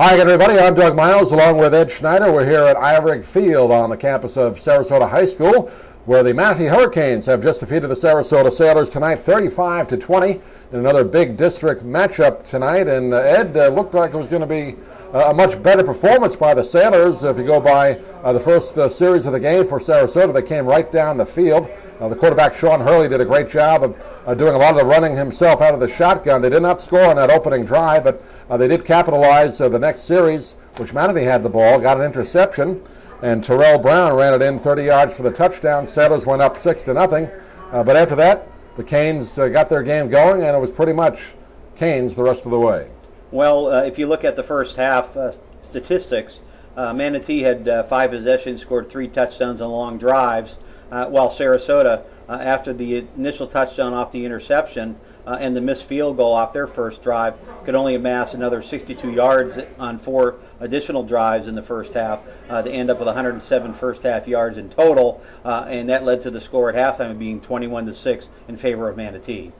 Hi, everybody. I'm Doug Miles along with Ed Schneider. We're here at Ihrig Field on the campus of Sarasota High School, where the Manatee Hurricanes have just defeated the Sarasota Sailors tonight, 35 to 20, in another big district matchup tonight. And uh, Ed uh, looked like it was going to be uh, a much better performance by the Sailors. If you go by uh, the first uh, series of the game for Sarasota, they came right down the field. Uh, the quarterback Sean Hurley did a great job of doing a lot of the running himself out of the shotgun. They did not score on that opening drive, but they did capitalize the next series, which Manatee had the ball, got an interception, and Terrell Brown ran it in 30 yards for the touchdown. Sailors went up six to nothing, uh, but after that, the Canes uh, got their game going, and it was pretty much Canes the rest of the way. Well, if you look at the first half statistics, Manatee had five possessions, scored three touchdowns on long drives uh, while Sarasota, uh, after the initial touchdown off the interception uh, and the missed field goal off their first drive, could only amass another 62 yards on four additional drives in the first half uh, to end up with 107 first half yards in total, uh, and that led to the score at halftime being 21 to 6 in favor of Manatee.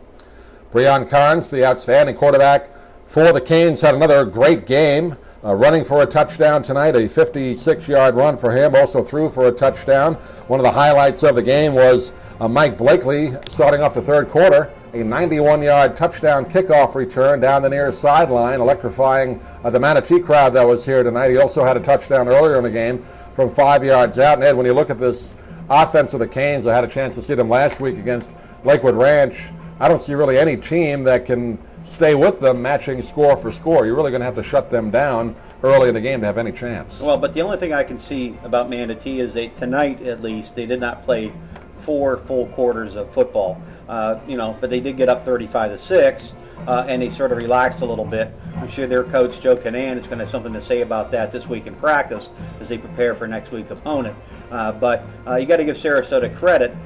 Brion Carnes, the outstanding quarterback for the Canes, had another great game. Uh, running for a touchdown tonight, a 56-yard run for him. Also threw for a touchdown. One of the highlights of the game was uh, Mike Blakely starting off the third quarter, a 91-yard touchdown kickoff return down the near sideline, electrifying uh, the Manatee crowd that was here tonight. He also had a touchdown earlier in the game from five yards out. And Ed, when you look at this offense of the Canes, I had a chance to see them last week against Lakewood Ranch. I don't see really any team that can stay with them, matching score for score. You're really going to have to shut them down early in the game to have any chance. Well, but the only thing I can see about Manatee is they tonight at least they did not play four full quarters of football. Uh, you know, but they did get up 35 to six. Uh, and they sort of relaxed a little bit. I'm sure their coach Joe Kinnan is going to have something to say about that this week in practice as they prepare for next week's opponent. Uh, but uh, you got to give Sarasota credit.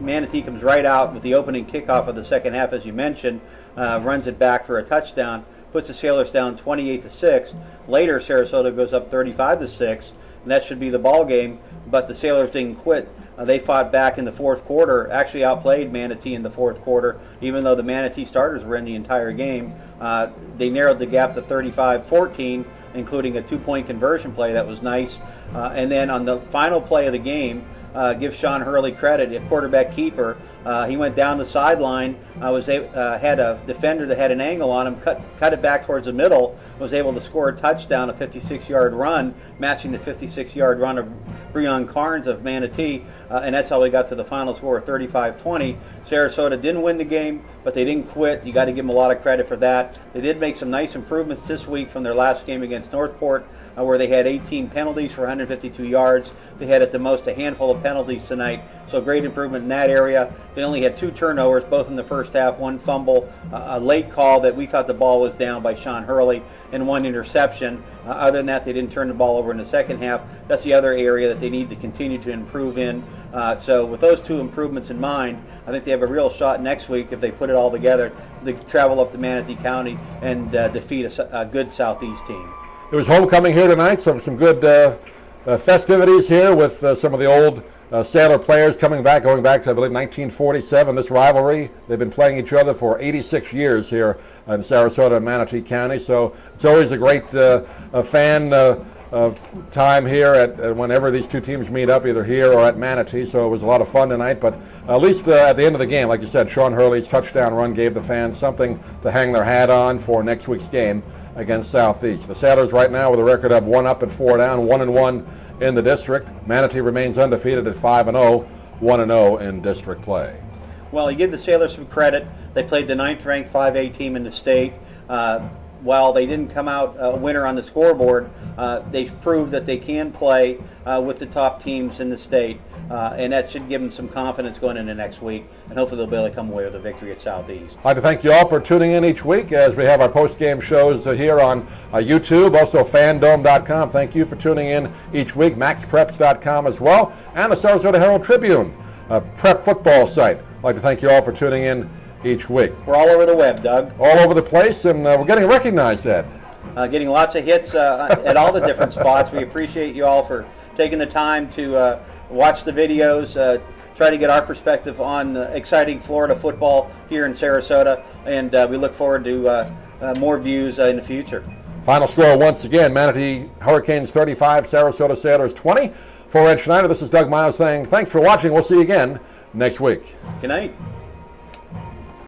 Manatee comes right out with the opening kickoff of the second half, as you mentioned, uh, runs it back for a touchdown, puts the Sailors down 28 to six. Later, Sarasota goes up 35 to six, and that should be the ball game. But the Sailors didn't quit. Uh, they fought back in the fourth quarter, actually outplayed Manatee in the fourth quarter, even though the Manatee starters were in the entire game. Uh, they narrowed the gap to 35 14, including a two point conversion play that was nice. Uh, and then on the final play of the game, uh, give Sean Hurley credit, a quarterback keeper. Uh, he went down the sideline, uh, was a, had a defender that had an angle on him, cut cut it back towards the middle, was able to score a touchdown, a 56-yard run, matching the 56-yard run of Brion Carnes of Manatee, uh, and that's how we got to the final score, of 35-20. Sarasota didn't win the game, but they didn't quit. You got to give them a lot of credit for that. They did make some nice improvements this week from their last game against Northport, uh, where they had 18 penalties for 152 yards. They had at the most a handful of penalties tonight, so great improvement in that area. They only had two turnovers, both in the first half, one fumble, uh, a late call that we thought the ball was down by Sean Hurley, and one interception. Uh, other than that, they didn't turn the ball over in the second half. That's the other area that they need to continue to improve in. Uh, so with those two improvements in mind, I think they have a real shot next week if they put it all together to travel up to Manatee County and uh, defeat a, a, good Southeast team. It was homecoming here tonight, so some good uh, uh, festivities here with some of the old uh, Sailor players coming back, going back to, I believe, 1947. This rivalry, they've been playing each other for 86 years here in Sarasota and Manatee County. So it's always a great uh, fan uh, time here at, whenever these two teams meet up, either here or at Manatee. So it was a lot of fun tonight. But at least uh, at the end of the game, like you said, Sean Hurley's touchdown run gave the fans something to hang their hat on for next week's game against Southeast. The Sailors right now with a record of one up and four down, one and one in the district. Manatee remains undefeated at 5 and 0, 1 and 0 in district play. Well, you give the Sailors some credit. They played the ninth ranked 5A team in the state. Uh, while they didn't come out a winner on the scoreboard, uh, they've proved that they can play uh, with the top teams in the state, uh, and that should give them some confidence going into next week, and hopefully they'll be able to come away with a victory at Southeast. I'd like to thank you all for tuning in each week as we have our post-game shows uh, here on uh, YouTube, also fandome.com. Thank you for tuning in each week, maxpreps.com as well, and the Sarasota Herald Tribune, a prep football site. I'd like to thank you all for tuning in each week. We're all over the web, Doug. All over the place, and uh, we're getting recognized, Ed. Uh, getting lots of hits uh, at all the different spots. We appreciate you all for taking the time to uh, watch the videos, uh, try to get our perspective on the exciting Florida football here in Sarasota, and uh, we look forward to more views in the future. Final score once again Manatee Hurricanes 35, Sarasota Sailors 20. For Ed Schneider, this is Doug Miles saying thanks for watching. We'll see you again next week. Good night.